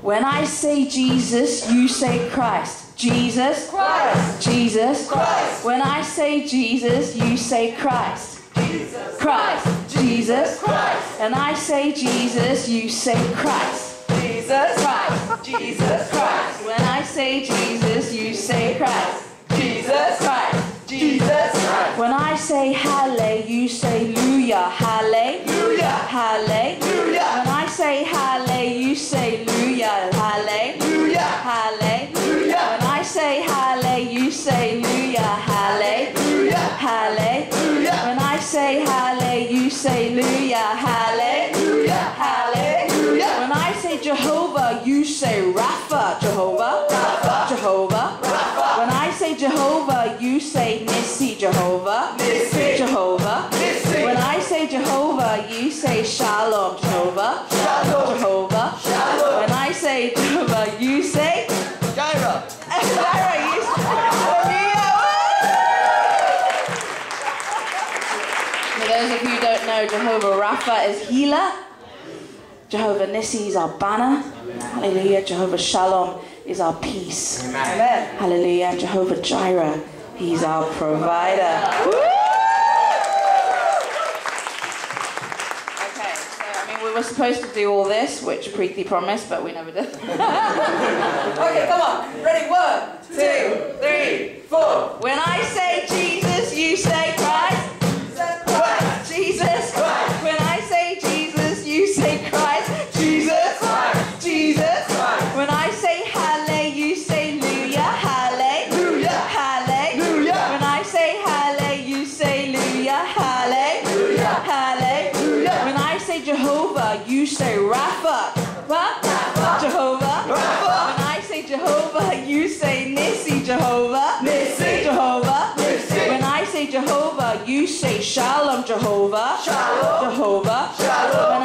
When I say Jesus, you say Christ. Jesus. Christ. Jesus. Christ. When I say Jesus, you say Christ. Jesus. Christ. Jesus. Christ. And I say Jesus, you say Christ. Jesus. Christ. Jesus Christ. When I say Jesus, you say Christ. Jesus Christ. Jesus Christ. When I say halle, you say luya. Halle. Hallelujah. Halle. Hallelujah. When I say halle, you say luya. Halle. Hallelujah. Halle. Hallelujah. When I say halle, you say luya. Halle. Hallelujah. Halle. Hallelujah. When I say halle, you say luya. Halle. Hallelujah. Halle. Hallelujah. When I say Jehovah, you say Rapha. Jehovah. Rapha. Jehovah. Rapha. When I say Jehovah, you say Nissi. Jehovah. Nissi. Jehovah. Nissi. When I say Jehovah, you say Shalom. Jehovah. For those of you who don't know, Jehovah Rapha is healer. Jehovah Nissi is our banner. Hallelujah. Jehovah Shalom is our peace. Amen. Hallelujah. Jehovah Jireh, he's our provider. Okay, so I mean, we were supposed to do all this, which Preethy promised, but we never did. Okay, come on. Ready? One, two, three, four. Say Jehovah, you say Rapha. Rapha. Jehovah. Rapha. When I say Jehovah, you say Nissi. Jehovah. Nissi. Jehovah. Nissi. When I say Jehovah, you say Shalom. Jehovah. Shalom. Jehovah. Shalom.